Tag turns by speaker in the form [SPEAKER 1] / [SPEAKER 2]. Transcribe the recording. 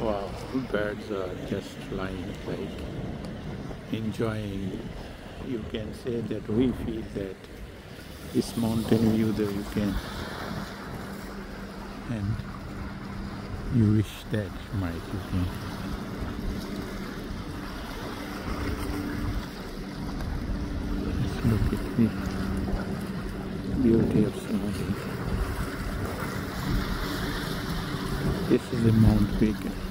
[SPEAKER 1] Wow, birds are just flying like enjoying. You can say that we feel that this mountain view that you can and you wish that you might you can Let's look at the beauty of Samadhi. This is a Mount Baker.